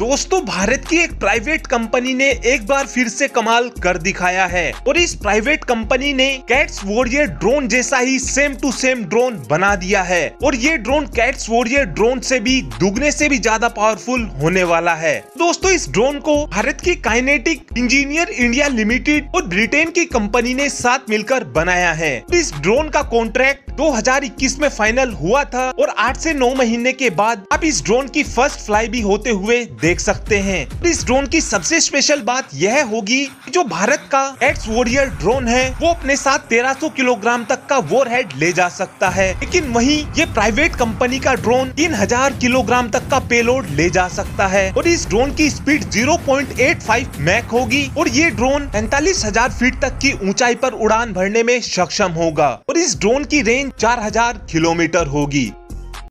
दोस्तों, भारत की एक प्राइवेट कंपनी ने एक बार फिर से कमाल कर दिखाया है। और इस प्राइवेट कंपनी ने कैट्स वॉरियर ड्रोन जैसा ही सेम टू सेम ड्रोन बना दिया है। और ये ड्रोन कैट्स वॉरियर ड्रोन से भी, दुगने से भी ज़्यादा पावरफुल होने वाला है। दोस्तों, इस ड्रोन को भारत की काइनेटिक इंजीनियर इंडिया लिमिटेड और ब्रिटेन की कंपनी ने साथ मिलकर बनाया है। इस ड्रोन का कॉन्ट्रैक्ट 2021 में फाइनल हुआ था और 8 से 9 महीने के बाद आप इस ड्रोन की फ़र्स्ट फ्लाई भी होते हुए देख सकते हैं। इस ड्रोन की सबसे स्पेशल बात यह होगी जो भारत का एक्स वॉरियर ड्रोन है, वो अपने साथ 1300 किलोग्राम तक का वॉर हेड ले जा सकता है। लेकिन वही ये प्राइवेट कंपनी का ड्रोन 3000 किलोग्राम तक का पेलोड ले जा सकता है। और इस ड्रोन की स्पीड 0.85 मैक होगी और ये ड्रोन पैंतालीस फीट तक की ऊंचाई पर उड़ान भरने में सक्षम होगा। और इस ड्रोन की रेंज 4000 किलोमीटर होगी।